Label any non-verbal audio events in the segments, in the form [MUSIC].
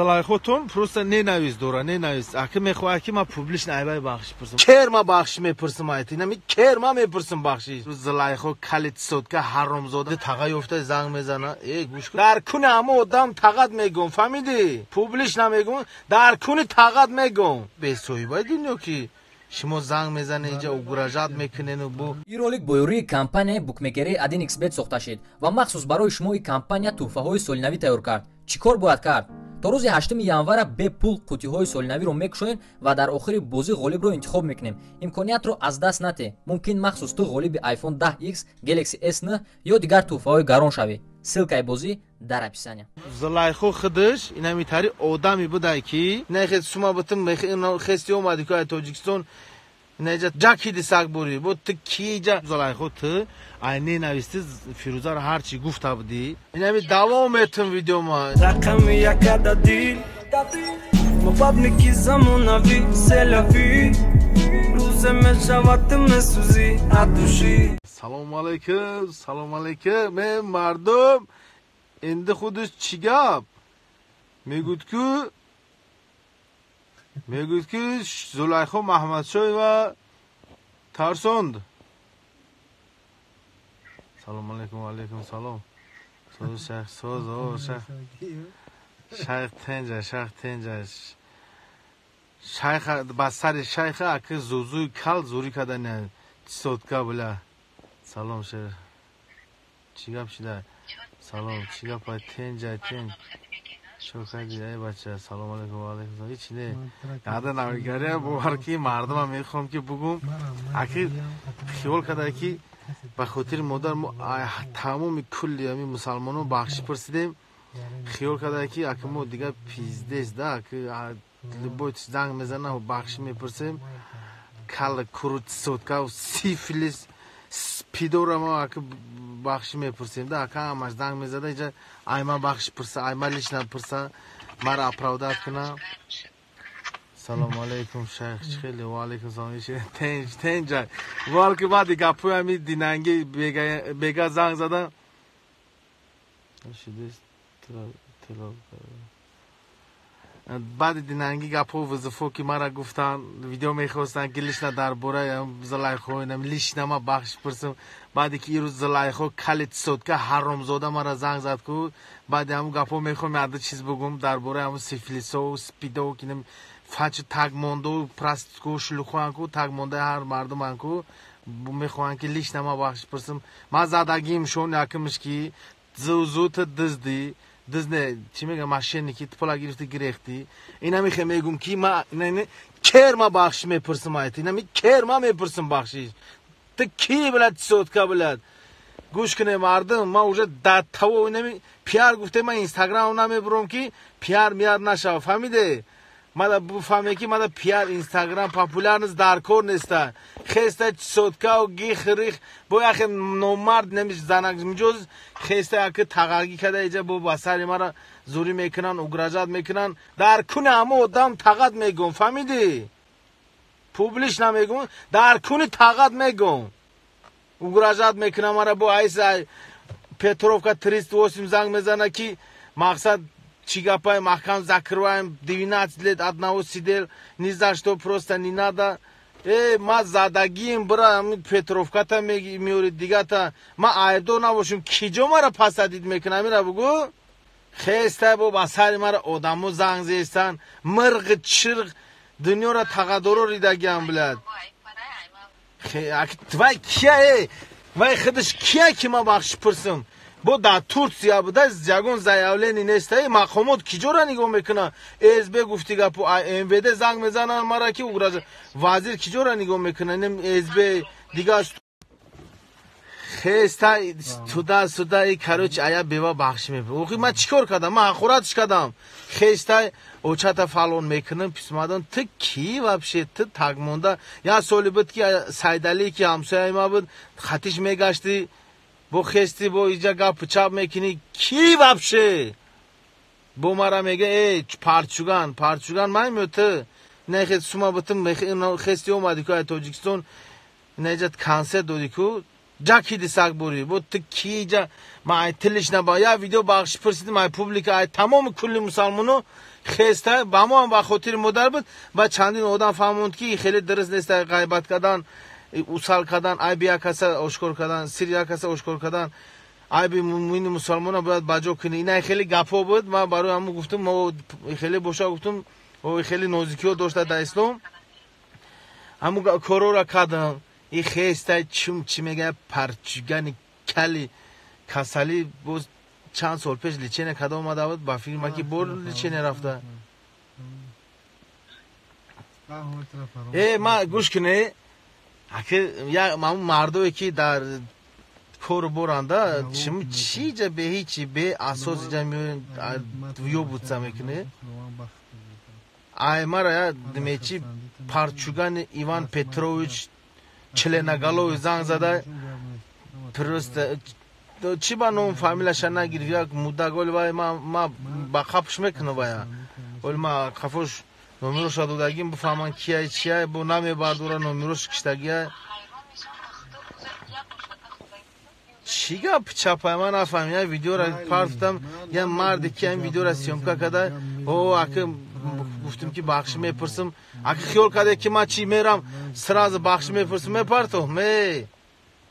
залайхотон просто ненавист дора ненавист. Ака мехоҳад ки ма публично айбай бахшиш пурсам? Кер ма бахшиш мепурсам айти? Нами кер ма мепурсам бахшиш? Залайхо калит сотка ҳаромзода тага ёфта занг мезана. Э гӯш кун. Дар куни ҳама одам тағат мегӯм фаҳмидӣ публично мегӯм. Дар куни тағат мегӯм. Бесоҳибаи дунё ки шумо занг мезанед инҷа угуражат мекунену бу ин ролик бо ёрии компанияи букмекерии адин xbet сохта шуд ва махсус барои шумо ин компания тӯҳфаҳои солинавӣ тайёр кард. Чӣ кор бояд кард то рӯзи 8 январа бе пул қутиҳои солинавиро мекушоем ва дар охири бозӣ ғолибро интихоб мекунем. Имкониятро аз даст нате. Мумкин махсус ту ғолиби iphone 10x galaxy s9 ё дигар тӯҳфаҳои гарон шавӣ. Ссилкаи бозӣ дар описания залайхо худаш инами тари одаме будай ки нахе сума бутум хести омади ки тоҷикистон неҷа ҷакиди сагбурӣ? Бо ту киҷа залайхо ту ай ненависти фирӯзаро ҳарчи гуфта будӣ? Инами давом метум видеома рақами якадади мубабники замонави селафи рӯзе мешавад месӯзи адуши салому алайкум салому алайкум ме мардум. Энди худаш чӣ гап? Мегӯд ку мегӯяд ки зулайхо маҳмадшоева тарсонд. Салому алейкум алейкум салом. Соз шайх соз о шайх. Шайх тенҷа шайх тенҷа. Шайха ба сари шайха аки зузуи кал зӯрӣ кардани сотка була? Салом шер чӣ гап шуда салом чӣ гапа тенҷа тенҷ шокади ай бача. Салому алейкум алейкум ҳеч не яда навигария бовар ки мардума мехоҳам ки бугум. Аки хиёл када ки ба хотири модар тамоми кулли ами мусалмонон бахшӣ пурсидем. Хиёл када ки аки мо дигар пиздест да ки любой занг мезана бахшӣ мепурсем. Кала курут соткав сифлис спидора мо аки бахшӣ мепурсем да ака ҳамаш занг мезада инҷа айма бахшӣ пурса айма лична пурса мара оправдат куна. Салому алейкум шайх чӣ хеле? Ваалейкум салом тенҷ тенҷа. Валки баъди гапҳои ами динанги бега занг зада шудест баъди динанги гапҳо вазифо ки мара гуфтанд видео мехостанд ки лишна дар бораи зулайхо лишнама бахш пурсам баъде ки ирӯз зулайхо калит сотка ҳаромзода мара занг зад ку баъди ҳамун гапҳо мехоҳам яда чиз бигум дар бораи ҳамун сифлисо спидо ки фачи тагмонду прастку шлухоан ку тагмондаи ҳар мардуман ку мехоҳанд ки лишнама бахш пурсам ман задагим шон якимш ки зузута дизди дизне чӣ мегӯям мошенники тупала гирифти гирехтӣ ина мехе мегӯм ки ма кер ма бахшиш мепурсам айти? инами кер ма мепурсам бахшиш. Ты ки билад сотка билад гӯш куне мардум ман уже да таво инами пиар гуфте ман инстаграм намебурам ки пиар миар нашава фаҳмиде мада буфаҳме ки мада пиар инстаграм популярност дар кор неста. Хеста соткау гихрих бо яхе номард немиш занак миҷоз. Хеста яке тағагӣ када иҷа бо ба сари мара зӯрӣ мекунанд угражат мекунанд. Дар куни ҳама одам тағат мегӯм фаҳмидӣ? Публично мегӯм дар куни тағат мегӯм угражат мекунам мара бо айса петровка трист восем занг мезана ки мақсад чӣ гапай маҳкам закрываем девятнадцать лет одного сидел ни за что просто не надо. Э ма задагием бра петровката меорид дигата ма айбдор набошем киҷо мара пасадид мекунам ира бугу? Хестай бо ба сари мара одамо занг зестан. Мирғи чирғ дунёро тағадоро ридагиам билад вай кия э? Вай худаш кия ки ма бахши пурсам бо дар турсия буда ягон заявлени нестаи мақомот киҷора нигоҳ мекунад? Сб гуфти гапу мвд занг мезананд мара ки вазир киҷора нигоҳ мекунад сб дигар хеста суда судаи карочи ая бева мекунад охи ман чӣ кор кардам? Ман ҳақоратш кардам хеста очата фалон мекунам писмадон. Ту ки вообще? Ту тагмонда? Як соли буд ки сайдалӣ ки ҳамсояи ма буд хатиш мегашти бо хести бо иҷа гапу чап мекунӣ кӣ вообще бо мара мега э парчуган парчуган маймё ту нехе сума бутум хести омади ку тоҷикистон неҷа консерт доди ку? Ҷакиди сагбурӣ бо ту киҷа ма ай тилиш наба. Я видео бахши пурсидим ай публика ай тамоми кулли мусалмоно хеста ба мо ҳам ба хотири модар буд ба чандин одам фаҳмонд ки хеле дуруст нест ғайбат кардан усал кардан айби як каса ошкор кардан сири як каса ошкор кардан айби муини мусалмона бояд ба ҷо кунӣ. Ина хеле гапҳо буд. Ман барои ҳамо гуфтум мо хеле боша гуфтум. Хеле нозикиҳо дошта дар ислом. Ҳамо корора кардам и хеста чум чӣ мегӯяд парчугани кали касалӣ боз чанд сол пеш личене када омада буд. Ба фирма ки бор личене рафта. э ма гӯш кунӣ мамун мардое ки дар кору боранда чӣ ҷа бе ҳичи бе асос иҷа ё бутса мекунӣ? ай мара я димечи парчугани иван петрович членагалови занг зада. Просто чӣ ба ном фамилияша нагириф як муддак оли вай ма ба қапш мекунам вая оли ма қафош номероша додагим буфаҳмам кияй чияй бо намебардора номерош киштагия чӣ гап чапай ман нафаҳмам я видеора партам я марде ки ин видеора сёмка када о ака гуфтем ки бахшӣ мепурсам ака хиёл карде ки ман чӣ мерам сразу бахшӣ мепурсам мепарто ме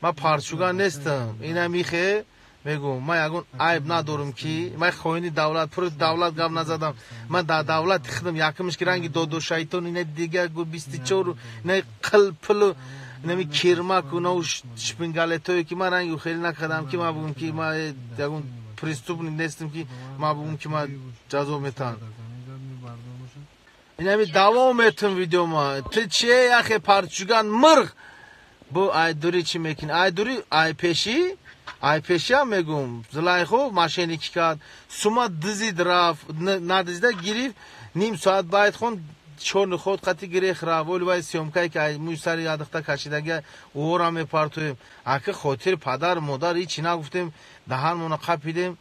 ман парчуган нестам ина михе мегӯм ман ягон айб надорам ки ман хоини давлат пур давлат гап назадам. Ман дар давлати худам якумш ки ранги доду шайтон ина дига гу бисту чору ина қилпилу инами кирмаку нау шпингалетое ки ман ранги хеле накардам ки ман бугум ки ман ягон преступник нестам ки ман бугум ки ман ҷазо метаҳам инами давом метам видеома ту чие яхе парчуган мирғ бо айдурӣ чӣ мекунӣ айдурӣ айпешӣ айпешиам мегӯм зулайхо машиники кард сума дизид рафт надизида гирифт. Ним соат байд хон чорни ход қати гирехт рафт. Оли вай сёмкае ки мӯи сари ядахта кашидага ора мепартоем ака хотири падар модар ичи нагуфтем даҳанмона қапидем.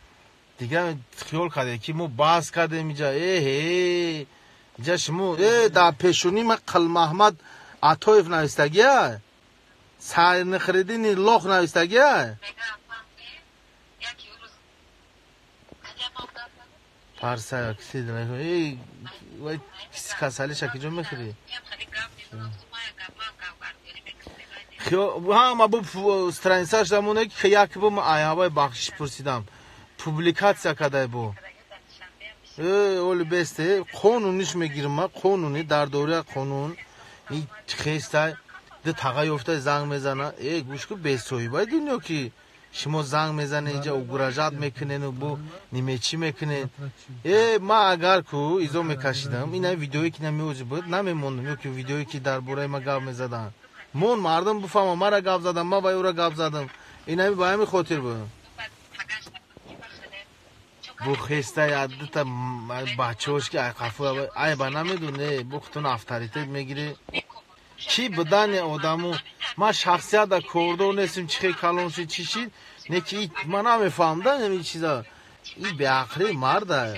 Дига хиёл кардем ки мо баҳс кардем иҷа. Эҳе иҷа шумо э дар пешонима қилмаҳмад атоев навистагия сайнихридини лох навистагия парса киси киси касали шакиҷо мехӯри ҳама бу страницаш дамоне ки як бу айҳаваи бахшиш пурсидам. Публикатсия кадай бу? Оли бесте. Қонуниш мегирма қонуни дар дория қонун. Хестай ди тага ёфта занг мезана. Э гӯшку бесоҳибаи дунё ки шумо занг мезанед инҷа угражат мекунену бу нимечӣ мекунед. Э ма агар ку изо мекашидам ина видеое ки намеози буд намемондам ё ки видеое ки дар бораи ма гап мезаданд мон мардум буфаҳма мара гап задам ма ба ёра гап задам. Инами ба ҳами хотир буд бу хестаи аддита бачаош ки айқафу ай ба намедуне бу хутун авторитет мегирӣ чӣ будани одаму? Ман шахсияда кордор нестим чихе калонши чӣ шид не ки ман намефаҳмда ин чиза. И беақли марда.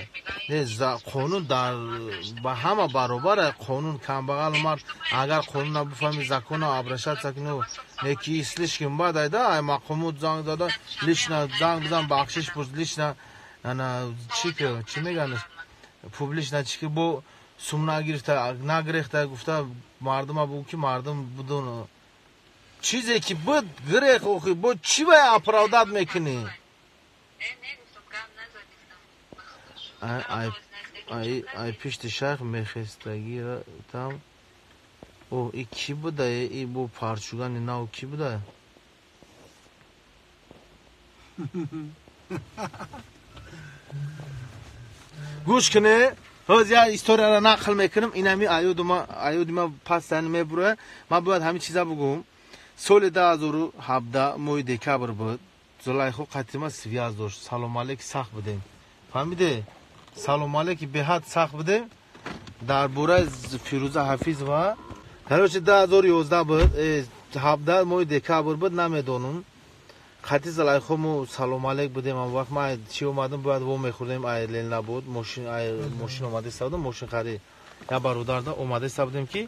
Қонун дар ба ҳама баробара қонун камбағал мард агар қонун набуфаҳми закона абрашат сакину не ки слишким бадайда ай мақомот занг дада лишна занг бизан бахшиш пурс лишна ана чӣ ки чӣ меганаш публична чӣ ки бо сум нагирифта нагирехта гуфта мардума бугу ки мардум будун чизе ки буд гирех охи бо чӣ вай оправдат мекунӣ? Ай пишти шайх мехестагира там. О и ки буда? И бо парчугани нав ки буда? [LAUGHS] Гӯш кунед ҳоз я историяро нақл мекунам. Инами аюди ма пастани мебура ман бояд ҳамин чиза бугум соли даҳазору ҳабда моҳи декабр буд. Зулайхо қатима связ дошт. Салом алейки сахт будем фаҳмиде? Салом алейки беҳад сахт будем дар бораи фирӯза ҳафизова карочи даҳазору ёзда буд. Ҳабда моҳи декабр буд намедонам хати залайхо мо салом алейк будем ам вақт ма чи омадам бояд во мехӯрдем ай лел набуд мошин омада истабудам мошин харид я бародарда омада истабудем ки